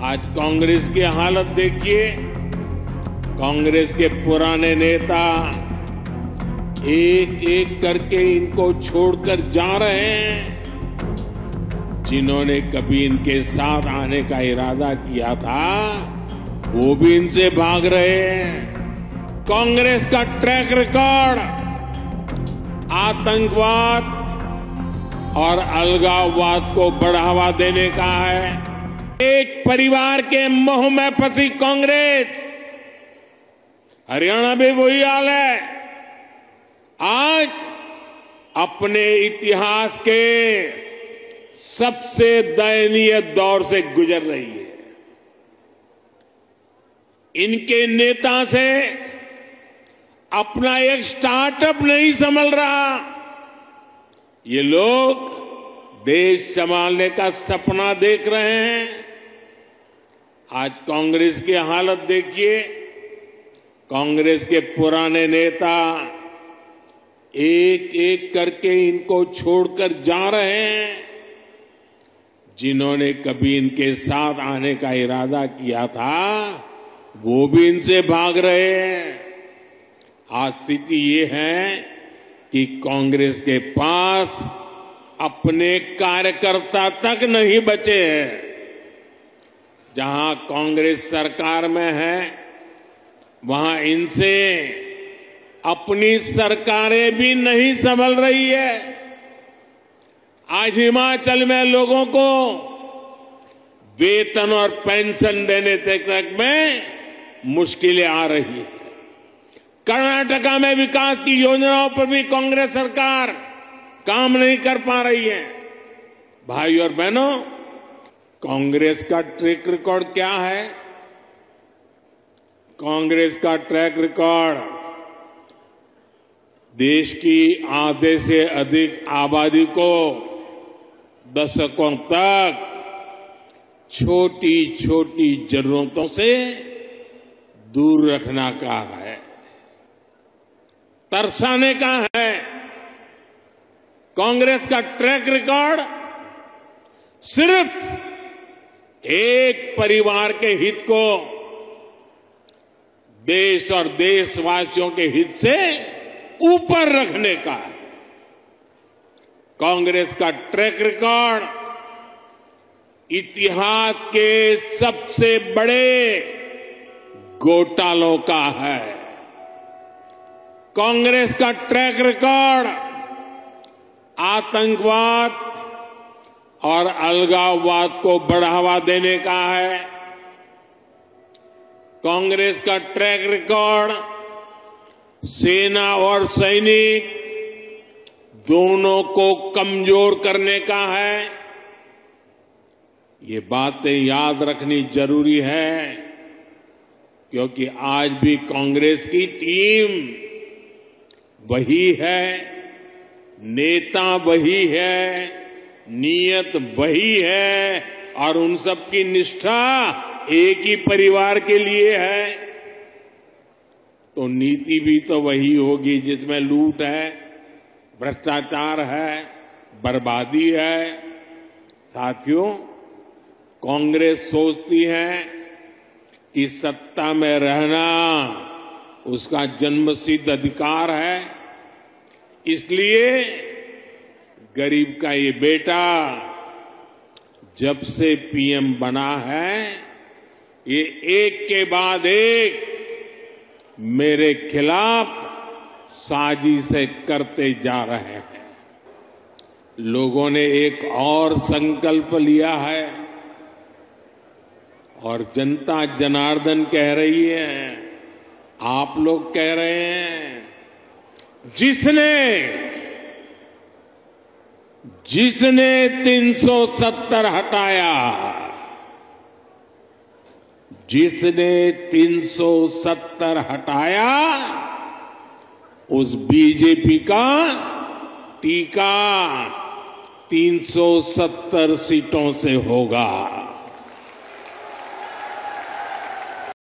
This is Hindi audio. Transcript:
आज कांग्रेस की हालत देखिए। कांग्रेस के पुराने नेता एक एक करके इनको छोड़कर जा रहे हैं, जिन्होंने कभी इनके साथ आने का इरादा किया था, वो भी इनसे भाग रहे हैं। कांग्रेस का ट्रैक रिकॉर्ड, आतंकवाद और अलगाववाद को बढ़ावा देने का है। एक परिवार के मोह में फंसी कांग्रेस। हरियाणा भी वही हाल है। आज अपने इतिहास के सबसे दयनीय दौर से गुजर रही है। इनके नेता से अपना एक स्टार्टअप नहीं संभल रहा। ये लोग देश संभालने का सपना देख रहे हैं। आज कांग्रेस की हालत देखिए। कांग्रेस के पुराने नेता एक एक करके इनको छोड़कर जा रहे हैं, जिन्होंने कभी इनके साथ आने का इरादा किया था, वो भी इनसे भाग रहे हैं। आज स्थिति ये है कि कांग्रेस के पास अपने कार्यकर्ता तक नहीं बचे हैं। जहाँ कांग्रेस सरकार में है, वहाँ इनसे अपनी सरकारें भी नहीं संभल रही है। आज हिमाचल में लोगों को वेतन और पेंशन देने तक में मुश्किलें आ रही है। कर्नाटका में विकास की योजनाओं पर भी कांग्रेस सरकार काम नहीं कर पा रही है। भाई और बहनों कांग्रेस का ट्रैक रिकॉर्ड क्या है? कांग्रेस का ट्रैक रिकॉर्ड। देश की आधे से अधिक आबादी को दशकों तक छोटी छोटी जरूरतों से दूर रखना का है। तरसाने का है। कांग्रेस का ट्रैक रिकॉर्ड सिर्फ़ एक परिवार के हित को देश और देशवासियों के हित से ऊपर रखने का है। कांग्रेस का ट्रैक रिकॉर्ड इतिहास के सबसे बड़े घोटालों का है। कांग्रेस का ट्रैक रिकॉर्ड आतंकवाद और अलगाववाद को बढ़ावा देने का है। कांग्रेस का ट्रैक रिकॉर्ड, सेना और सैनिक दोनों को कमज़ोर करने का है। ये बातें याद रखनी ज़रूरी है, क्योंकि आज भी कांग्रेस की टीम वही है, नेता वही है नीयत वही है और उन सब की निष्ठा एक ही परिवार के लिए है। तो नीति भी तो वही होगी जिसमें लूट है, भ्रष्टाचार है, बर्बादी है। साथियों, कांग्रेस सोचती है कि सत्ता में रहना उसका जन्मसिद्ध अधिकार है। इसलिए गरीब का ये बेटा जब से पीएम बना है, ये एक के बाद एक मेरे खिलाफ साजिशें करते जा रहे हैं। लोगों ने एक और संकल्प लिया है और जनता जनार्दन कह रही है, आप लोग कह रहे हैं, जिसने जिसने 370 हटाया जिसने 370 हटाया उस बीजेपी का टीका 370 सीटों से होगा।